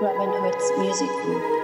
Robin Hood's music group.